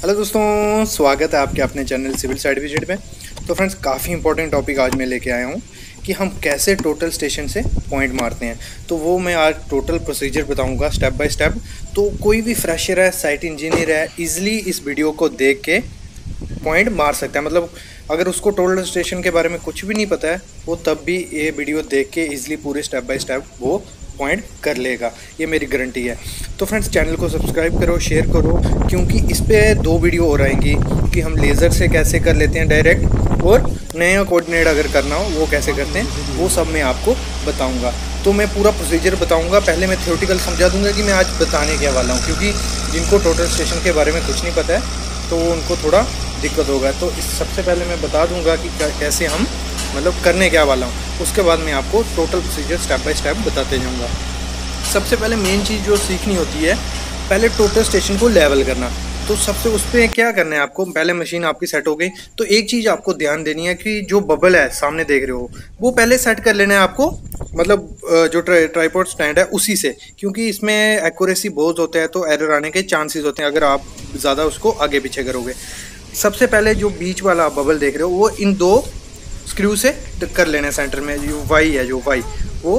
Hello दोस्तों, स्वागत है आपके अपने चैनल सिविल विज़िट में तो फ्रेंड्स, काफ़ी इंपॉर्टेंट टॉपिक आज मैं लेके आया हूँ कि हम कैसे टोटल स्टेशन से पॉइंट मारते हैं। तो वो मैं आज टोटल प्रोसीजर बताऊँगा स्टेप बाय स्टेप तो कोई भी फ्रेशर है साइट इंजीनियर है इजीली इस वीडियो को देख के पॉइंट मार सकता है। मतलब अगर उसको टोटल स्टेशन के बारे में कुछ भी नहीं पता है, वो तब भी ये वीडियो देख के इजीली पूरे स्टेप बाय स्टेप वो पॉइंट कर लेगा। ये मेरी गारंटी है। तो फ्रेंड्स चैनल को सब्सक्राइब करो शेयर करो, क्योंकि इस पर दो वीडियो और आएँगी कि हम लेज़र से कैसे कर लेते हैं डायरेक्ट और नया कोऑर्डिनेट अगर करना हो, वो कैसे करते हैं, वो सब मैं आपको बताऊँगा। तो मैं पूरा प्रोसीजर बताऊँगा। पहले मैं थियोटिकल समझा दूँगा कि मैं आज बताने क्या वाला हूँ, क्योंकि जिनको टोटल स्टेशन के बारे में कुछ नहीं पता है तो उनको थोड़ा दिक्कत होगा। तो इस सबसे पहले मैं बता दूँगा कि कैसे हम मतलब करने क्या वाला हूँ। उसके बाद मैं आपको total procedure step by step बताते जाऊँगा। सबसे पहले मेन चीज़ जो सीखनी होती है, पहले टोटल स्टेशन को लेवल करना। तो सबसे उस पर क्या करना है आपको? पहले मशीन आपकी सेट हो गई। तो एक चीज़ आपको ध्यान देनी है कि जो बबल है, सामने देख रहे हो, वो पहले सेट कर लेना है आपको। मतलब जो ट्राईपोर्ट स्टैंड है, उसी से। क्योंकि इसमें एक्यूरेसी बहुत होते हैं तो एरर आने के चांसेस होते हैं, अगर आप ज़्यादा उसको आगे पीछे करोगे। सबसे पहले जो बीच वाला बबल देख रहे हो, वो इन दो स्क्रू से कर लेना सेंटर में जो वाई है जो वाई वो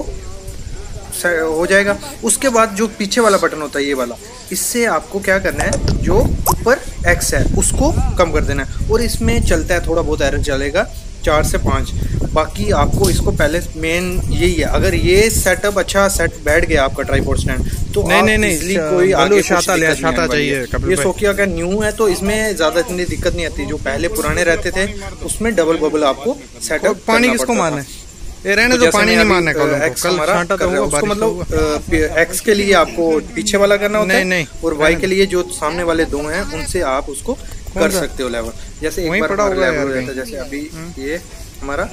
हो जाएगा। उसके बाद जो पीछे वाला बटन होता है ये वाला इससे आपको क्या करना है जो ऊपर एक्स है उसको कम कर देना है। और इसमें चलता है थोड़ा बहुत एरर चलेगा चार से पाँच। बाकी आपको इसको पहले मेन यही है। अगर ये सेटअप अच्छा सेट बैठ गया आपका ट्राईपोर्ट स्टैंड तो नहीं नहीं नहीं कोई आगे छाता ले छाता चाहिए ये सोकिया का न्यू है तो इसमें ज़्यादा इतनी दिक्कत नहीं आती। जो पहले पुराने रहते थे उसमें डबल बबल आपको सेटअप पानी किसको मारना है? ये रहने तो पानी नहीं मारना कल छांटा तो उसको मतलब एक्स के लिए आपको पीछे वाला करना होता है नहीं और वाई के लिए जो सामने वाले दो हैं उनसे आप उसको कर सकते हो लेवल जैसे एक बार लेवल हो जाता है जैसे अभी हम्म। ये हमारा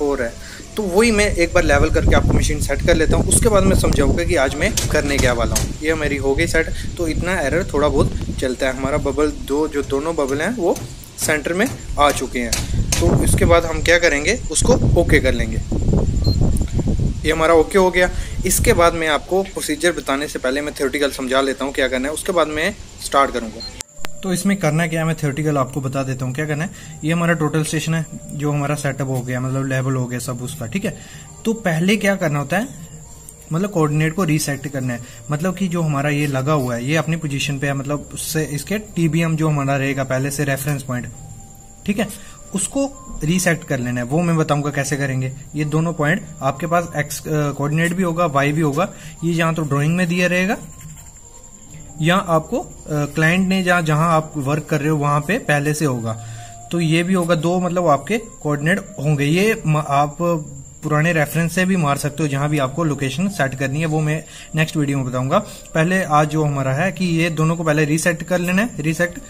हो रहा है। तो वही मैं एक बार लेवल करके आपको मशीन सेट कर लेता हूँ। उसके बाद मैं समझाऊँगा कि आज मैं करने क्या वाला हूँ। ये मेरी हो गई सेट तो इतना एरर थोड़ा बहुत चलता है। हमारा बबल दो जो दोनों बबल हैं वो सेंटर में आ चुके हैं। तो इसके बाद हम क्या करेंगे, उसको ओके कर लेंगे। ये हमारा ओके हो गया। इसके बाद मैं आपको प्रोसीजर बताने से पहले मैं थ्योरेटिकल समझा लेता हूँ क्या करना है। उसके बाद मैं स्टार्ट करूँगा। तो इसमें करना क्या है, मैं थ्योरेटिकल आपको बता देता हूँ क्या करना है। ये हमारा टोटल स्टेशन है, जो हमारा सेटअप हो गया मतलब लेवल हो गया, सब उसका, ठीक है? तो पहले क्या करना होता है मतलब कोऑर्डिनेट को रीसेट करना है। मतलब कि जो हमारा ये लगा हुआ है, ये अपनी पोजीशन पे है मतलब उससे इसके टीबीएम जो हमारा रहेगा, पहले से रेफरेंस पॉइंट ठीक है? उसको रीसेट कर लेना है। वो मैं बताऊँगा कैसे करेंगे। ये दोनों पॉइंट आपके पास एक्स कोऑर्डिनेट भी होगा वाई भी होगा। ये यहाँ तो ड्राइंग में दिया रहेगा। या आपको क्लाइंट ने जहाँ जहाँ आप वर्क कर रहे हो, वहाँ पे पहले से होगा। तो ये भी होगा। दो मतलब आपके कोऑर्डिनेट होंगे। ये आप पुराने रेफरेंस से भी मार सकते हो, जहाँ भी आपको लोकेशन सेट करनी है, वो मैं नेक्स्ट वीडियो में बताऊँगा। पहले आज जो हमारा है कि ये दोनों को पहले रीसेट कर लेना है रीसेट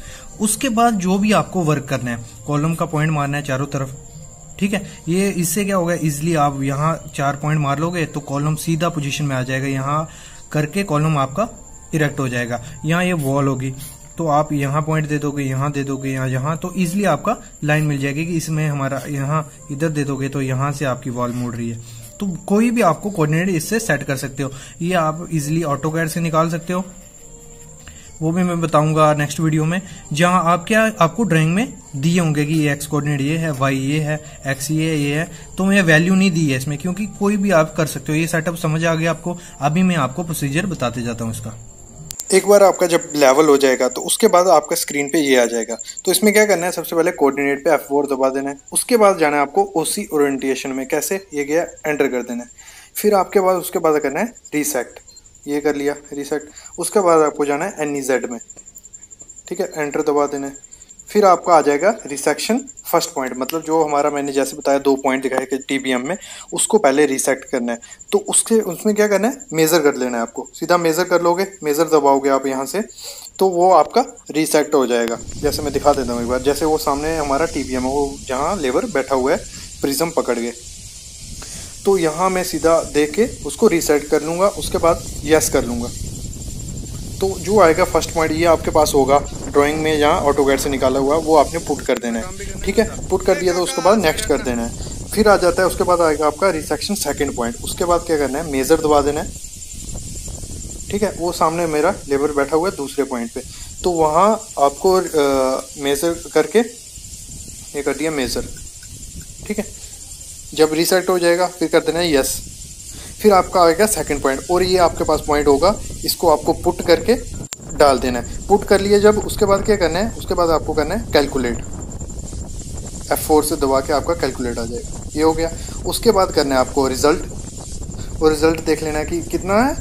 उसके बाद जो भी आपको वर्क करना है कॉलम का पॉइंट मारना है चारों तरफ़। ठीक है? ये इससे क्या होगा? इजिली आप यहाँ चार पॉइंट मार लोगे तो कॉलम सीधा पोजिशन में आ जाएगा। यहाँ करके कॉलम आपका इरेक्ट हो जाएगा। यहाँ ये वॉल होगी। तो आप यहाँ पॉइंट दे दोगे, यहाँ दे दोगे, यहाँ यहाँ तो इजिली आपका लाइन मिल जाएगी कि इसमें हमारा यहाँ इधर दे दोगे तो यहाँ से आपकी वॉल मुड़ रही है। तो कोई भी आपको कोऑर्डिनेट इससे सेट कर सकते हो। ये आप इजिली ऑटो कैड से निकाल सकते हो। वो भी मैं बताऊँगा नेक्स्ट वीडियो में, जहाँ आप क्या, आपको ड्राइंग में दिए होंगे कि ये एक्स कोऑर्डिनेट ये है वाई ये है एक्स ये है ये है तो मैं वैल्यू नहीं दी है इसमें, क्योंकि कोई भी आप कर सकते हो। ये सेटअप समझ आ गया आपको। अभी मैं आपको प्रोसीजर बताते जाता हूँ इसका। एक बार आपका जब लेवल हो जाएगा तो उसके बाद आपका स्क्रीन पे ये आ जाएगा। तो इसमें क्या करना है, सबसे पहले कोऑर्डिनेट पे F4 दबा देना है। उसके बाद जाना है आपको ओसी ओरिएंटेशन में, कैसे ये गया एंटर कर देना है। फिर आपके बाद, उसके बाद करना है रीसेट ये कर लिया रीसेट उसके बाद आपको जाना है एन e में। ठीक है एंटर दबा देना है। फिर आपका आ जाएगा रिसेक्शन फ़र्स्ट पॉइंट मतलब जो हमारा मैंने जैसे बताया दो पॉइंट दिखाए कि टीबीएम में, उसको पहले रिसेक्ट करना है। तो उसके, उसमें क्या करना है? मेज़र कर लेना है आपको। सीधा मेज़र कर लोगे मेज़र दबाओगे आप यहाँ से तो वो आपका रिसेक्ट हो जाएगा। जैसे मैं दिखा देता हूँ एक बार। जैसे वो सामने हमारा टीबीएम है, वो जहाँ लेबर बैठा हुआ है प्रिज्म पकड़ के। तो यहाँ मैं सीधा दे के उसको रीसेट कर लूँगा, उसके बाद यस कर लूँगा। तो जो आएगा फ़र्स्ट पॉइंट ये आपके पास होगा ड्राइंग में जहाँ ऑटो गैड से निकाला हुआ, वो आपने पुट कर देना है। ठीक है? पुट कर दिया तो उसके बाद नेक्स्ट कर देना है। फिर आ जाता है, उसके बाद आएगा आपका रिसेक्शन सेकेंड पॉइंट उसके बाद क्या करना है? मेज़र दबा देना है। ठीक है? वो सामने मेरा लेबर बैठा हुआ है दूसरे पॉइंट पे। तो वहाँ आपको मेज़र करके ये कर दिया मेज़र ठीक है? जब रीसेट हो जाएगा, फिर कर देना है यस फिर आपका आएगा सेकंड पॉइंट और ये आपके पास पॉइंट होगा, इसको आपको पुट करके डाल देना है। पुट कर लिए जब, उसके बाद क्या करना है? उसके बाद आपको करना है कैलकुलेट एफ़ फोर से दबा के आपका कैलकुलेट आ जाएगा। ये हो गया। उसके बाद करना है आपको रिज़ल्ट और रिज़ल्ट देख लेना है कि कितना है?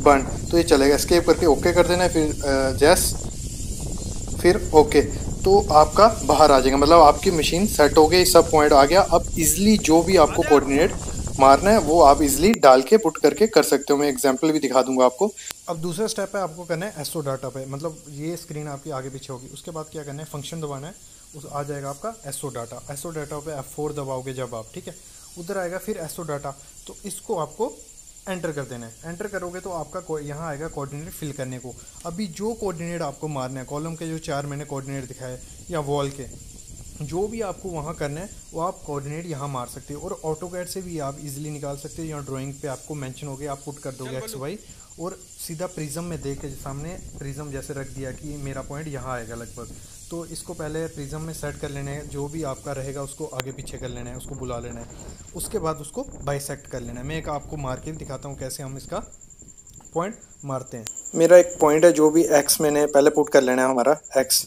बन तो ये चलेगा। स्केप करके ओके कर देना है, फिर जैस, फिर ओके तो आपका बाहर आ जाएगा। मतलब आपकी मशीन सेट हो गई, सब पॉइंट आ गया। अब इजली जो भी आपको कोऑर्डिनेट मारना है, वो आप इजिली डाल के पुट करके कर सकते हो। मैं एग्ज़ाम्पल भी दिखा दूँगा आपको। अब दूसरा स्टेप है, आपको करना है एसओ डाटा पे। मतलब ये स्क्रीन आपकी आगे पीछे होगी। उसके बाद क्या करना है फ़ंक्शन दबाना है, उस आ जाएगा आपका एसओ डाटा एसओ डाटा पे एफ़ फोर दबाओगे जब आप, ठीक है? उधर आएगा फिर एसओ डाटा तो इसको आपको एंटर कर देना है। एंटर करोगे तो आपका यहाँ आएगा कोऑर्डिनेट फिल करने को। अभी जो कोऑर्डिनेट आपको मारना है कॉलम के जो चार मैंने कोऑर्डिनेट दिखाए, या वॉल के जो भी आपको वहाँ करना है वो आप कोऑर्डिनेट यहाँ मार सकते हो। और ऑटो कैड से भी आप इजीली निकाल सकते हो या ड्राइंग पे आपको मेंशन हो गया आप पुट कर दोगे एक्स वाई और सीधा प्रिज्म में देख के सामने प्रिज्म जैसे रख दिया कि मेरा पॉइंट यहाँ आएगा लगभग। तो इसको पहले प्रिज्म में सेट कर लेना है जो भी आपका रहेगा उसको आगे पीछे कर लेना है उसको बुला लेना है। उसके बाद उसको बाइसेक्ट कर लेना है। मैं एक आपको मार के दिखाता हूँ कैसे हम इसका पॉइंट मारते हैं। मेरा एक पॉइंट है जो भी एक्स मैंने पहले पुट कर लेना है हमारा एक्स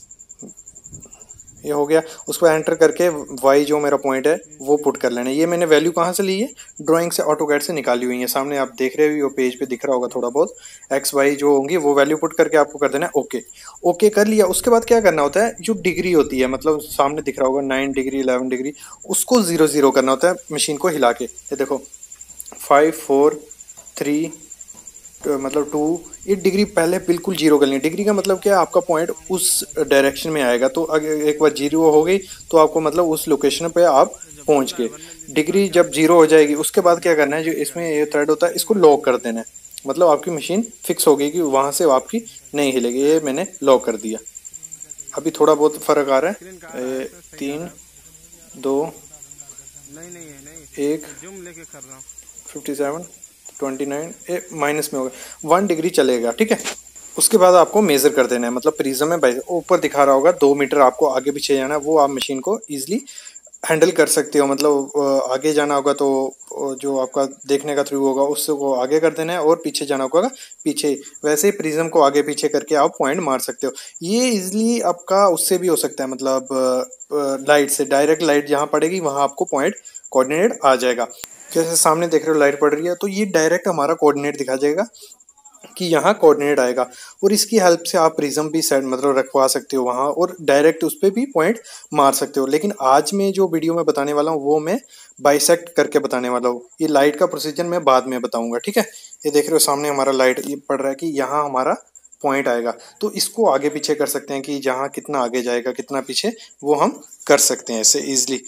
ये हो गया। उसको एंटर करके वाई जो मेरा पॉइंट है, वो पुट कर लेना ये मैंने वैल्यू कहाँ से ली है? ड्राइंग से ऑटो कैड से निकाली हुई है। सामने आप देख रहे हो पेज पे दिख रहा होगा थोड़ा बहुत। एक्स वाई जो होंगी, वो वैल्यू पुट करके आपको कर देना है। ओके ओके कर लिया। उसके बाद क्या करना होता है? जो डिग्री होती है मतलब सामने दिख रहा होगा नाइन डिग्री इलेवन डिग्री उसको ज़ीरो ज़ीरो करना होता है मशीन को हिला के। ये देखो फाइव फोर थ्री मतलब टू ये डिग्री पहले बिल्कुल ज़ीरो कर लें डिग्री का मतलब क्या है? आपका पॉइंट उस डायरेक्शन में आएगा। तो अगर एक बार ज़ीरो हो गई तो आपको मतलब उस लोकेशन पे आप पहुँच गए। डिग्री जब ज़ीरो हो जाएगी उसके बाद क्या करना है? जो इसमें ये थ्रेड होता है इसको लॉक कर देना है। मतलब आपकी मशीन फिक्स हो गई कि वहाँ से आपकी नहीं हिलेगी। ये मैंने लॉक कर दिया। अभी थोड़ा बहुत फ़र्क आ रहा है। तीन दो एक fifty seven twenty nine minus में होगा। वन डिग्री चलेगा, ठीक है? उसके बाद आपको मेजर कर देना है। मतलब प्रिज्म में ऊपर दिखा रहा होगा, दो मीटर आपको आगे पीछे जाना है, वो आप मशीन को ईजिली हैंडल कर सकते हो। मतलब आगे जाना होगा तो जो आपका देखने का थ्रू होगा, उससे को आगे कर देना है और पीछे जाना होगा, पीछे। वैसे ही प्रिज्म को आगे पीछे करके आप पॉइंट मार सकते हो। ये इजिली आपका, उससे भी हो सकता है मतलब लाइट से। डायरेक्ट लाइट जहाँ पड़ेगी, वहाँ आपको पॉइंट कोऑर्डिनेट आ जाएगा। जैसे सामने देख रहे हो, लाइट पड़ रही है तो ये डायरेक्ट हमारा कोऑर्डिनेट दिखा जाएगा कि यहाँ कोऑर्डिनेट आएगा। और इसकी हेल्प से आप प्रिज्म भी सेट मतलब रखवा सकते हो वहाँ, और डायरेक्ट उस पर भी पॉइंट मार सकते हो। लेकिन आज मैं जो वीडियो में बताने वाला हूँ, वो मैं बाइसेक्ट करके बताने वाला हूँ। ये लाइट का प्रोसीजर मैं बाद में बताऊँगा, ठीक है? ये देख रहे हो, सामने हमारा लाइट ये पड़ रहा है कि यहाँ हमारा पॉइंट आएगा। तो इसको आगे पीछे कर सकते हैं कि जहाँ कितना आगे जाएगा, कितना पीछे, वो हम कर सकते हैं इसे ईजिली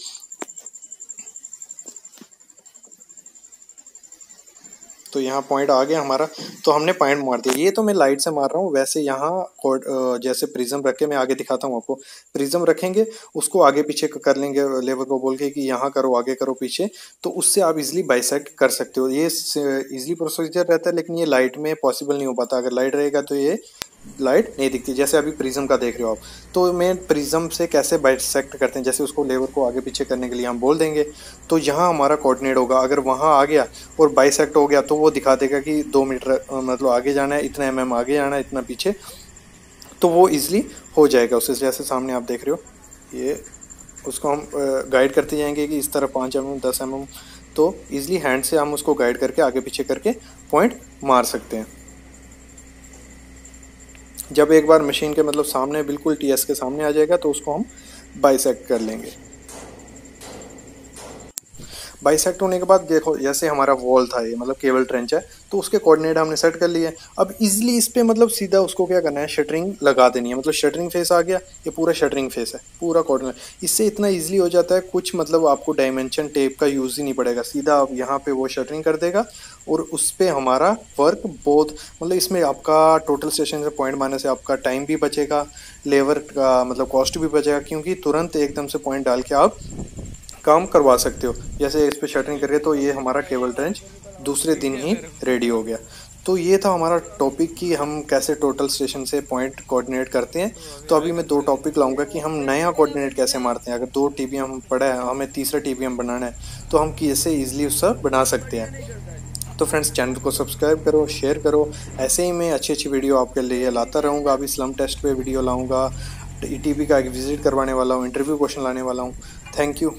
तो यहाँ पॉइंट आ गया हमारा। तो हमने पॉइंट मार दिया। ये तो मैं लाइट से मार रहा हूँ। वैसे यहाँ जैसे प्रिज्म रख के मैं आगे दिखाता हूँ आपको। प्रिज्म रखेंगे, उसको आगे पीछे कर लेंगे लेबर को बोल के कि यहाँ करो, आगे करो, पीछे। तो उससे आप इजिली बाइसेक्ट कर सकते हो। ये इजिली प्रोसीजर रहता है, लेकिन ये लाइट में पॉसिबल नहीं हो पाता। अगर लाइट रहेगा तो ये लाइट नहीं दिखती, जैसे अभी प्रिज्म का देख रहे हो आप। तो मैं प्रिज्म से कैसे बाइसेक्ट करते हैं? जैसे उसको लेबर को आगे पीछे करने के लिए हम बोल देंगे तो यहाँ हमारा कोऑर्डिनेट होगा। अगर वहाँ आ गया और बाइसेक्ट हो गया तो वो दिखा देगा कि दो मीटर मतलब आगे जाना है, इतना एम आगे जाना है, इतना पीछे तो वो ईजिली हो जाएगा उससे जैसे सामने आप देख रहे हो, ये उसको हम गाइड करते जाएँगे कि इस तरह पाँच एम एम दस एम तो ईजिली हैंड से हम उसको गाइड करके आगे पीछे करके पॉइंट मार सकते हैं। जब एक बार मशीन के मतलब सामने, बिल्कुल टीएस के सामने आ जाएगा तो उसको हम बाइसेक्ट कर लेंगे। बाइसेक्ट होने के बाद देखो, जैसे हमारा वॉल था ये मतलब केबल ट्रेंच है तो उसके कोऑर्डिनेट हमने सेट कर लिए अब इजीली इस पर मतलब सीधा उसको क्या करना है शटरिंग लगा देनी है। मतलब शटरिंग फेस आ गया, ये पूरा शटरिंग फेस है, पूरा कोऑर्डिनेट इससे इतना इजीली हो जाता है, कुछ मतलब आपको डायमेंशन टेप का यूज़ ही नहीं पड़ेगा। सीधा आप यहाँ पे वो शटरिंग कर देगा, और उस पर हमारा वर्क बहुत मतलब इसमें आपका टोटल स्टेशन से पॉइंट मारने से आपका टाइम भी बचेगा लेबर का मतलब कॉस्ट भी बचेगा, क्योंकि तुरंत एकदम से पॉइंट डाल के आप काम करवा सकते हो। जैसे इस पर शटरिंग करके तो ये हमारा केबल ट्रेंच दूसरे दिन ही रेडी हो गया। तो ये था हमारा टॉपिक कि हम कैसे टोटल स्टेशन से पॉइंट कोऑर्डिनेट करते हैं। तो अभी मैं दो टॉपिक लाऊँगा कि हम नया कोऑर्डिनेट कैसे मारते हैं। अगर दो टी हम पढ़ा है, हमें तीसरा टीपीएम बनाना है तो हम कैसे ईजिली उसका बना सकते हैं। तो फ्रेंड्स चैनल को सब्सक्राइब करो शेयर करो। ऐसे ही मैं अच्छी अच्छी वीडियो आपके लिए लाता रहूँगा। अभी स्लम टेस्ट पे वीडियो लाऊँगा। ई टी का एक विज़िट करवाने वाला हूँ इंटरव्यू क्वेश्चन लाने वाला हूँ। Thank you